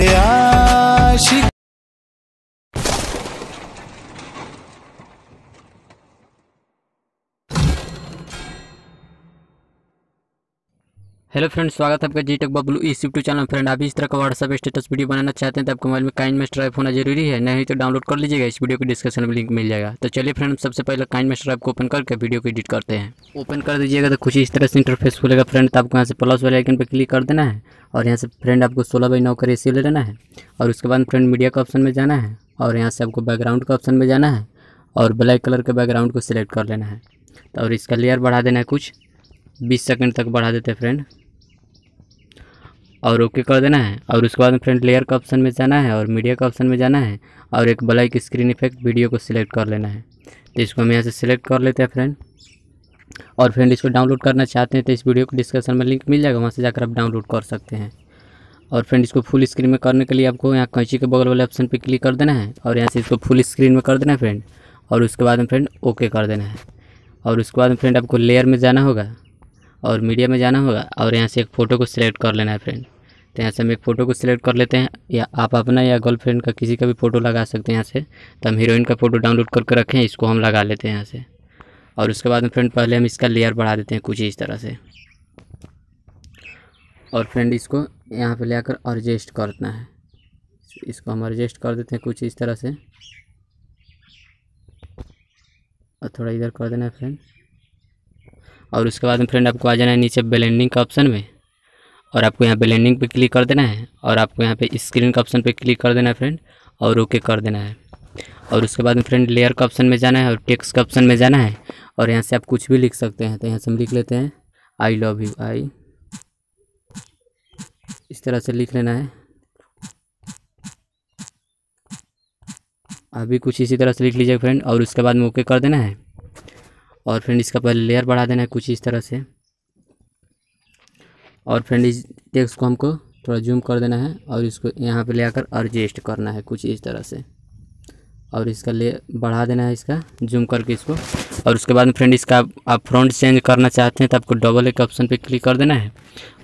तुझे आशिक। Hello friend स्वागत है आपका जी टेक बबलू इस यूट्यूब चैनल। फ्रेंड, आप इस तरह का व्हाट्सअप स्टेटस वीडियो बनाना चाहते हैं तो आपके मोबाइल में काइन मास्टर ऐप होना ज़रूरी है। नहीं तो डाउनलोड कर लीजिएगा, इस वीडियो के डिस्क्रिप्शन में लिंक मिल जाएगा। तो चलिए फ्रेंड, सबसे पहले काइन मास्टर ऐप को ओपन करके वीडियो को एडिट करते हैं। ओपन कर दीजिएगा तो कुछ इस तरह से इंटरफेस खुलेगा। फ्रेंड तो आपको यहाँ से प्लस वाले आइकन पर क्लिक कर देना है। और यहाँ से फ्रेंड आपको सोलह बाई नौ का रेशियो ले लेना है। और उसके बाद फ्रेंड मीडिया का ऑप्शन में जाना है और यहाँ से आपको बैकग्राउंड का ऑप्शन में जाना है और ब्लैक कलर के बैकग्राउंड को सिलेक्ट कर लेना है। तो और इसका लेयर बढ़ा देना है कुछ। बीस सेकेंड तक बढ़ा देते हैं फ्रेंड और ओके कर देना है। और उसके बाद फ्रेंड लेयर का ऑप्शन में जाना है और मीडिया का ऑप्शन में जाना है और एक ब्लैक स्क्रीन इफ़ेक्ट वीडियो को सिलेक्ट कर लेना है। तो इसको हम यहाँ से सिलेक्ट कर लेते हैं फ्रेंड और फ्रेंड इसको डाउनलोड करना चाहते हैं तो इस वीडियो को डिस्क्रिप्शन में लिंक मिल जाएगा, वहाँ से जाकर आप डाउनलोड कर सकते हैं। और फ्रेंड इसको फुल स्क्रीन में करने के लिए आपको यहाँ कैंची के बगल वाले ऑप्शन पर क्लिक कर देना है और यहाँ से इसको फुल स्क्रीन में कर देना है फ्रेंड और उसके बाद में फ्रेंड ओके कर देना है। और उसके बाद में फ्रेंड आपको लेयर में जाना होगा और मीडिया में जाना होगा और यहाँ से एक फ़ोटो को सिलेक्ट कर लेना है फ्रेंड तो यहाँ से हम एक फ़ोटो को सिलेक्ट कर लेते हैं, या आप अपना या गर्लफ्रेंड का किसी का भी फ़ोटो लगा सकते हैं यहाँ से। तो हम हीरोइन का फ़ोटो डाउनलोड करके रखें, इसको हम लगा लेते हैं यहाँ से। और उसके बाद में फ्रेंड पहले हम इसका लेयर बढ़ा देते हैं कुछ इस तरह से। और फ्रेंड इसको यहाँ पे ले आकर एडजस्ट करना है। इसको हम एडजस्ट कर देते हैं कुछ इस तरह से। और थोड़ा इधर कर देना है फ्रेंड और उसके बाद में फ्रेंड आपको आ जाना है नीचे ब्लेंडिंग का ऑप्शन में। और आपको यहाँ ब्लेंडिंग पे क्लिक कर देना है। और आपको यहाँ पे स्क्रीन का ऑप्शन पे क्लिक कर देना है फ्रेंड और ओके कर देना है। और उसके बाद में फ्रेंड लेयर का ऑप्शन में जाना है और टेक्स्ट का ऑप्शन में जाना है। और यहाँ से आप कुछ भी लिख सकते हैं तो यहाँ से हम लिख लेते हैं आई लव यू आई इस तरह से लिख लेना है। अभी कुछ इसी तरह से लिख लीजिएगा फ्रेंड, और उसके बाद में ओके कर देना है। और फ्रेंड, इसका पहले लेयर बढ़ा देना है कुछ इस तरह से। और फ्रेंड, इस टेक्स्ट को हमको थोड़ा जूम कर देना है, और इसको यहाँ पे ले आकर एडजस्ट करना है कुछ इस तरह से। और इसका ले बढ़ा देना है इसका जूम करके इसको। और उसके बाद में फ्रेंड इसका आप फ्रंट चेंज करना चाहते हैं तो आपको डबल एक ऑप्शन पे क्लिक कर देना है।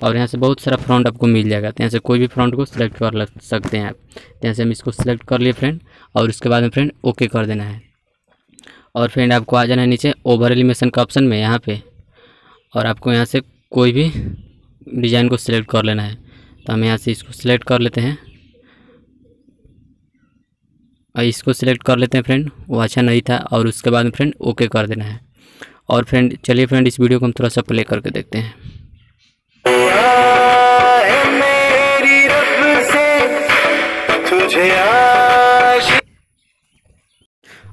और यहाँ से बहुत सारा फ्रंट आपको मिल जाएगा। तो यहाँ से कोई भी फ्रंट को सिलेक्ट कर सकते हैं आप। तो यहाँ से हम इसको सिलेक्ट कर लिए फ्रेंड और उसके बाद में फ्रेंड ओके कर देना है। और फ्रेंड आपको आ जाना है नीचे ओवर एलिमेशन का ऑप्शन में, यहाँ पर और आपको यहाँ से कोई भी डिज़ाइन को सिलेक्ट कर लेना है। तो हम यहाँ से इसको सिलेक्ट कर लेते हैं। और इसको सिलेक्ट कर लेते हैं फ्रेंड वो अच्छा नहीं था और उसके बाद में फ्रेंड ओके कर देना है। और फ्रेंड चलिए फ्रेंड इस वीडियो को हम थोड़ा सा प्ले करके देखते हैं। तुझे आशिक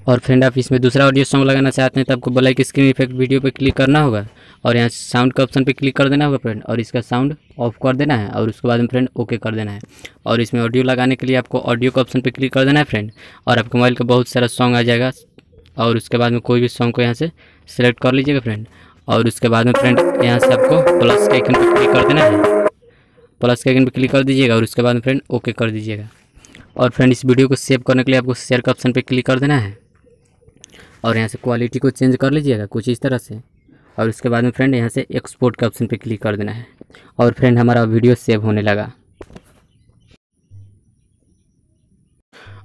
और फ्रेंड आप इसमें दूसरा ऑडियो सॉन्ग लगाना चाहते हैं तो आपको ब्लैक स्क्रीन इफ़ेक्ट वीडियो पर क्लिक करना होगा। और यहाँ साउंड का ऑप्शन पे क्लिक कर देना होगा फ्रेंड और इसका साउंड ऑफ़ कर देना है और उसके बाद में फ्रेंड ओके कर देना है। और इसमें ऑडियो लगाने के लिए आपको ऑडियो का ऑप्शन पे क्लिक कर देना है फ्रेंड और आपके मोबाइल का बहुत सारा सॉन्ग आ जाएगा। और उसके बाद में कोई भी सॉन्ग को यहाँ से सेलेक्ट कर लीजिएगा फ्रेंड और उसके बाद में फ्रेंड यहाँ से आपको प्लस के आइकन पर क्लिक कर देना है। प्लस के आइकन पर क्लिक कर दीजिएगा और उसके बाद में फ्रेंड ओके कर दीजिएगा। और फ्रेंड इस वीडियो को सेव करने के लिए आपको शेयर का ऑप्शन पर क्लिक कर देना है। और यहाँ से क्वालिटी को चेंज कर लीजिएगा कुछ इस तरह से। और उसके बाद में फ्रेंड यहाँ से एक्सपोर्ट के ऑप्शन पे क्लिक कर देना है। और फ्रेंड हमारा वीडियो सेव होने लगा।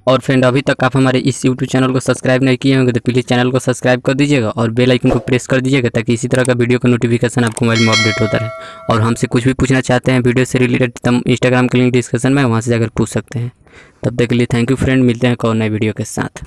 और फ्रेंड अभी तक आप हमारे इस यूट्यूब चैनल को सब्सक्राइब नहीं किए होंगे तो प्लीज़ चैनल को सब्सक्राइब कर दीजिएगा और बेल आइकन को प्रेस कर दीजिएगा, ताकि इसी तरह का वीडियो का नोटिफिकेशन आपको मोबाइल में अपडेट होता रहे। और हमसे कुछ भी पूछना चाहते हैं वीडियो से रिलेटेड तब इंस्टाग्राम के लिंक डिस्क्रिप्शन में वहाँ से जाकर पूछ सकते हैं। तब तक के लिए थैंक यू फ्रेंड मिलते हैं एक और नए वीडियो के साथ।